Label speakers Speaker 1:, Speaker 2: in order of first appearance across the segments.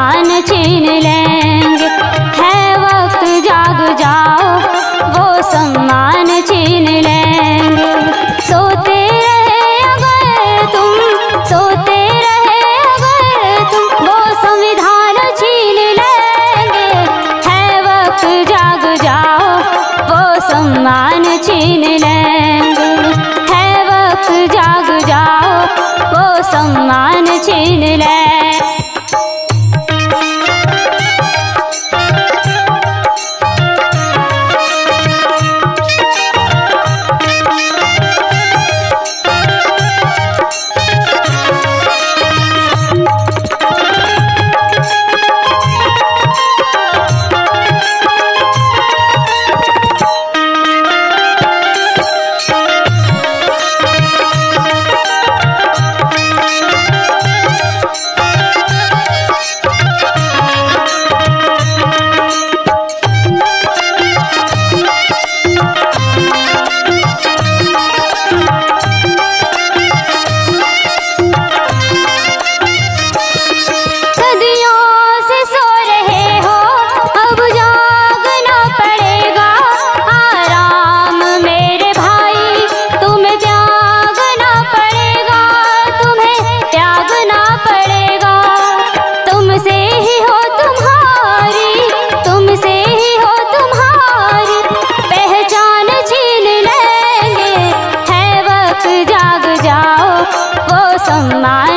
Speaker 1: जान छीन लेंगे। है वक्त जाग जाओ, वो सम्मान छीन लेंगे। सोते रहे अगर तुम, सोते रहे अगर तुम, वो संविधान छीन लेंगे। है वक्त जाग जाओ, वो सम्मान छीन लेंगे। है वक्त जाग जाओ, वो सम्मान छीन लेंगे না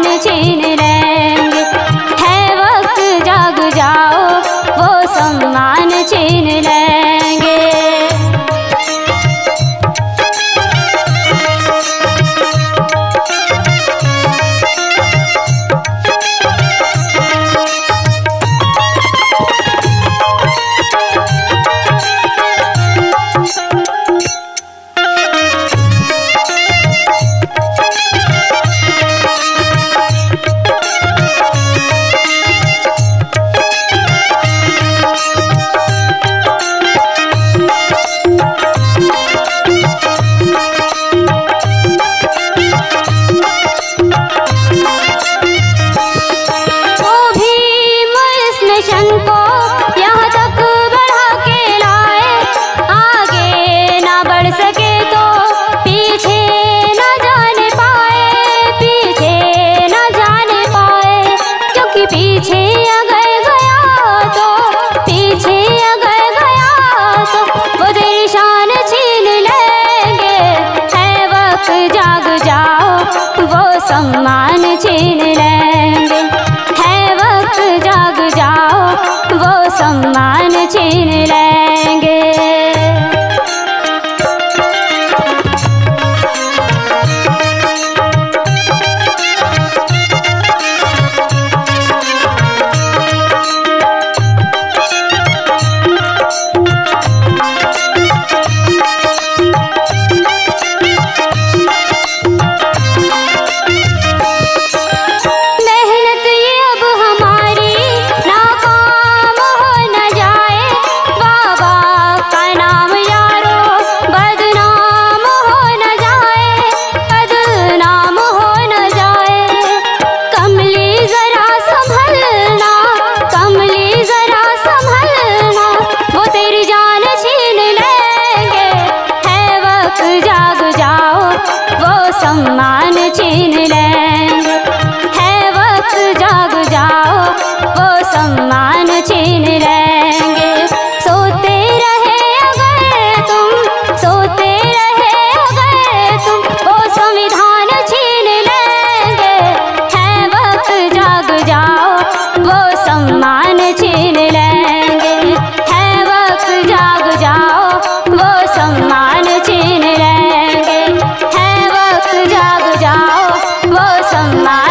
Speaker 1: love.